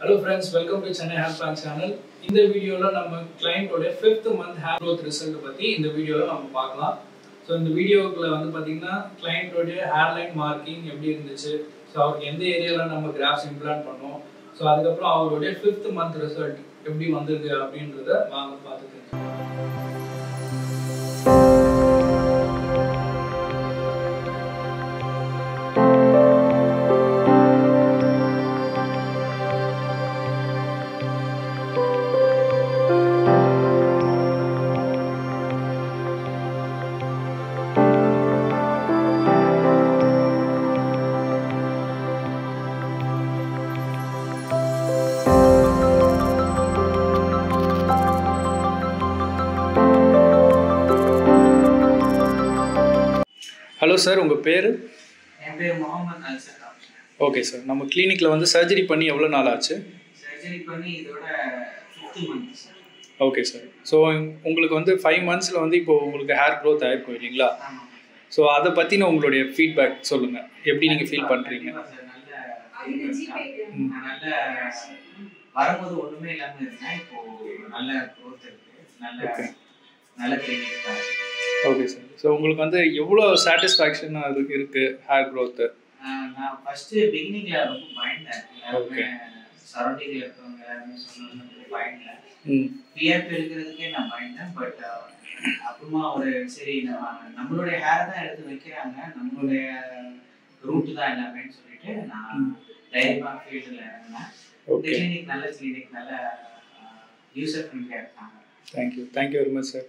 Hello friends welcome to Chennai hair plan channel இந்த வீடியோவில் நம்ம கிளைண்ட்டோட fifth month hair growth result பற்றி இந்த வீடியோவில் நம்ம பார்க்கலாம். ஸோ இந்த வீடியோக்குள்ள வந்து பார்த்தீங்கன்னா கிளைண்ட்டோடைய ஹேர்லைன் மார்க்கிங் எப்படி இருந்துச்சு? ஸோ அவருக்கு எந்த ஏரியாவில் நம்ம கிராஃப்ஸ் இம்ப்ளான் பண்ணோம்? ஸோ அதுக்கப்புறம் அவருடைய ஃபிஃப்த் மந்த் ரிசல்ட் எப்படி வந்திருக்கு அப்படின்றத வாங்க பார்த்துக்கோங்க ஹலோ சார் உங்கள் பேர்? என் பேர் முகமது அல்சர் ஓகே சார் நம்ம கிளினிக்கில் வந்து சர்ஜரி பண்ணி எவ்வளோ நாள் ஆச்சு? சர்ஜரி பண்ணி இதோட சார் ஓகே சார் ஸோ உங்களுக்கு வந்து ஃபைவ் மந்த்ஸில் வந்து இப்போ உங்களுக்கு ஹேர் க்ரோத் ஆயிருக்கும் இல்லைங்களா? ஸோ அதை பற்றின உங்களுடைய ஃபீட்பேக் சொல்லுங்கள் எப்படி நீங்கள் ஃபீல் பண்ணுறீங்க சார் வரும்போது ஒண்ணுமே இல்லாம இருந்தேன் இப்போ நல்ல growth இருக்கு. நல்ல. நல்ல கிளினிக் ஓகே சார் ஸோ உங்களுக்கு வந்து எவ்வளோ சாட்டிஸ்ஃபேக்ஷனாக இருக்கு இருக்கு ஹேர் க்ரோத்து நான் ஃபர்ஸ்ட் பிகினிங்ல ரொம்ப பயந்தேன். எல்லாருமே சரௌண்டிங்ல இருக்கிறவங்க எல்லாருமே சொன்னது பயந்தேன். ம். பிஆர்பி எடுக்கிறதுக்கே நான் பயந்தேன் பட் அப்புறமா ஒரு சரி நம்ம நம்மளுடைய ஹேர் தான் எடுத்து வைக்கிறாங்க. நம்மளுடைய ரூட் தான் எல்லாமேன்னு சொல்லிட்டு நான் தைரியமா ஃபீல்டில் இறங்கினேன் இந்த ஓகே கிளினிக் நல்ல கிளினிக் நல்ல யூசர் ஃப்ரெண்ட்லியாக இருக்காங்க. Thank you thank you very much sir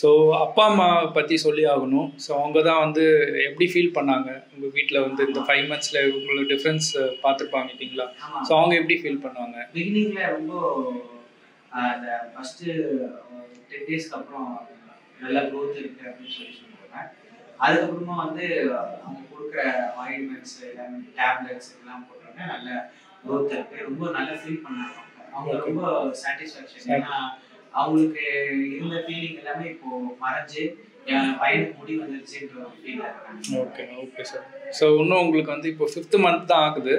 so அப்பா அம்மா பற்றி சொல்லி ஆகணும். ஸோ அவங்க தான் வந்து எப்படி ஃபீல் பண்ணாங்க? உங்கள் வீட்டில் வந்து இந்த ஃபைவ் மந்த்ஸில் உங்களோட டிஃப்ரென்ஸ் பார்த்துருப்பாங்க இல்லைங்களா? ஸோ அவங்க எப்படி ஃபீல் பண்ணுவாங்க? பிகினிங்ல ரொம்ப அந்த ஃபர்ஸ்ட் டென் டேஸ்க்கு அப்புறம் நல்ல க்ரோத் இருக்கு அப்படின்னு சொல்லி சொல்லுவாங்க. அதுக்கப்புறமா வந்து அவங்க கொடுக்குற ஆயில்மெண்ட்ஸ் எல்லாமே டேப்லெட்ஸ் எல்லாம் போட்டோன்னே நல்ல க்ரோத் இருக்கு. ரொம்ப நல்ல ஃபீல் பண்ணாங்க அவங்க. ரொம்ப சாட்டிஸ்ஃபேக்ஷன் ஏன்னா அவங்களுக்கு இருந்த ஃபீலிங் எல்லாமே இப்போ மறைஞ்சு என் பையனுக்கு முடி வந்துருச்சுன்ற ஒரு ஃபீல் இருக்காங்க. ஓகே ஓகே சார் ஸோ இன்னும் உங்களுக்கு வந்து இப்போ ஃபிஃப்த் மந்த் தான் ஆகுது.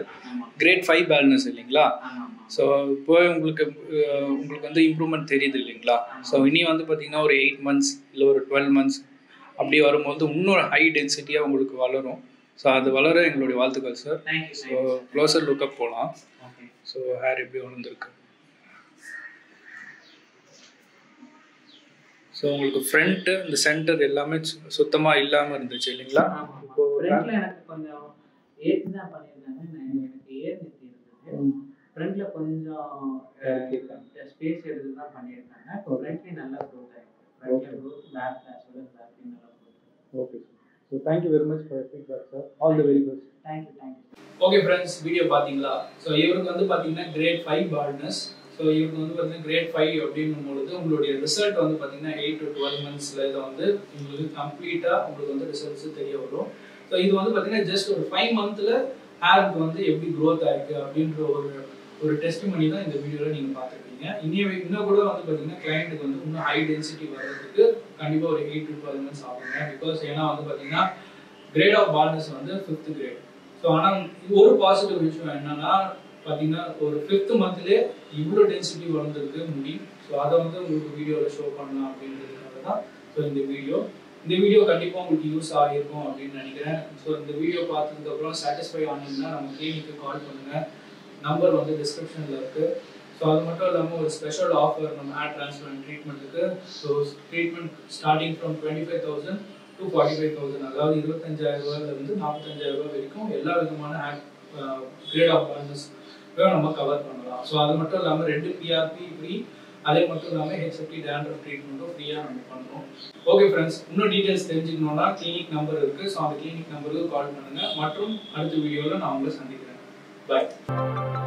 கிரேட் ஃபைவ் பேலன்ஸ் இல்லைங்களா? ஸோ இப்போ உங்களுக்கு உங்களுக்கு வந்து இம்ப்ரூவ்மெண்ட் தெரியுது இல்லைங்களா? ஸோ இனி வந்து பார்த்தீங்கன்னா ஒரு எயிட் மந்த்ஸ் இல்லை ஒரு டுவெல் மந்த்ஸ் அப்படி வரும்போது இன்னொரு ஹை டென்சிட்டியாக உங்களுக்கு வளரும். ஸோ அது வளர எங்களுடைய வாழ்த்துக்கள் சார் ஸோ க்ளோசர் லுக்கப் போகலாம் ஸோ ஹேர் எப்படி வளர்ந்துருக்கு? ஸோ உங்களுக்கு ஃப்ரண்ட்டு இந்த சென்டர் எல்லாமே சு- சுத்தமா இல்லாமல் இருந்துச்சு இல்லைங்களா. இப்போ எனக்கு கொஞ்சம் ஏத்தி தான் பண்ணியிருந்தாங்க. நான் எனக்கு ஏர் நிறுத்தி இருந்தது ஃப்ரண்ட்ல கொஞ்சம் ஸ்பேஸ் எடுத்து தான் பண்ணியிருக்காங்க இப்போ ஃப்ரண்ட்லேயும் நல்லா க்ரோத் ஆயிருக்கு. ஃப்ரண்ட்ல க்ரோத் பேக் as பேக்லேயும் நல்லா growth okay so thank you very much for feedback sir all the very best thank you thank you okay friends video பார்த்தீங்களா? ஸோ இவருக்கு வந்து பார்த்தீங்கன்னா கிரேட் ஃபைவ் பால்ட்னஸ் ஸோ இவருக்கு வந்து பார்த்தீங்கன்னா கிரேட் ஃபைவ் அப்படின்னும் பொழுது உங்களுடைய ரிசல்ட் வந்து பார்த்தீங்கன்னா எயிட் டு டுவெல் மந்த்ஸில் இதை வந்து உங்களுக்கு கம்ப்ளீட்டாக உங்களுக்கு வந்து ரிசல்ட்ஸ் தெரிய வரும். ஸோ இது வந்து பார்த்தீங்கன்னா ஜஸ்ட் ஒரு ஃபைவ் மந்த்தில் ஹேருக்கு வந்து எப்படி க்ரோத் ஆயிருக்கு அப்படின்ற ஒரு ஒரு டெஸ்ட் பண்ணி தான் இந்த வீடியோவில் நீங்கள் பார்த்துருக்கீங்க இன்னும் இன்னும் கூட வந்து பார்த்தீங்கன்னா கிளைண்ட்டுக்கு வந்து இன்னும் ஹை டென்சிட்டி வர்றதுக்கு கண்டிப்பாக ஒரு எயிட் டு டுவெல் மந்த்ஸ் ஆகுங்க. பிகாஸ் ஏன்னா வந்து பார்த்தீங்கன்னா கிரேட் ஆஃப் பால்னஸ் வந்து ஃபிஃப்த் கிரேட் ஸோ ஆனால் ஒரு பாசிட்டிவ் விஷயம் என்னன்னா பார்த்தீங்கன்னா ஒரு ஃபிஃப்த் மந்த்லேயே இவ்வளோ டென்சிட்டி வளர்ந்துருக்கு முடி ஸோ அதை வந்து உங்களுக்கு வீடியோவில் ஷோ பண்ணலாம் அப்படின்றதுனால தான் ஸோ இந்த வீடியோ இந்த வீடியோ கண்டிப்பாக உங்களுக்கு யூஸ் ஆகிருக்கும் அப்படின்னு நினைக்கிறேன். ஸோ இந்த வீடியோ பார்த்ததுக்கப்புறம் சாட்டிஸ்ஃபை ஆனீங்கன்னா நம்ம கிளினிக்கு கால் பண்ணுங்கள் நம்பர் வந்து டிஸ்கிரிப்ஷனில் இருக்குது ஸோ அது மட்டும் இல்லாமல் ஒரு ஸ்பெஷல் ஆஃபர் நம்ம ஹேர் டிரான்ஸ்பிளான் ட்ரீட்மெண்ட்டுக்கு so treatment starting from twenty five thousand to forty five thousand அதாவது இருபத்தஞ்சாயிரம் ரூபாயிலிருந்து நாற்பத்தஞ்சாயிரம் ரூபாய் வரைக்கும் எல்லா விதமான ஹேர் கிரேட் ஆஃப் பேலன்ஸ் நம்ம கவர் பண்ணலாம். ஸோ அது மட்டும் இல்லாமல் ரெண்டு பிஆர்பி ஃப்ரீ அதே மட்டும் இல்லாமல் ஹெச்எஃப்டி டேண்ட்ரஃப் ட்ரீட்மெண்ட்டும் ஃப்ரீயாக நம்ம பண்ணுறோம் ஓகே ஃப்ரெண்ட்ஸ் இன்னும் டீட்டெயில்ஸ் தெரிஞ்சுக்கணும்னா கிளினிக் நம்பர் இருக்குது ஸோ அந்த கிளினிக் நம்பருக்கு கால் பண்ணுங்கள் மற்றும் அடுத்த வீடியோவில் நான் உங்களை சந்திக்கிறேன். பாய்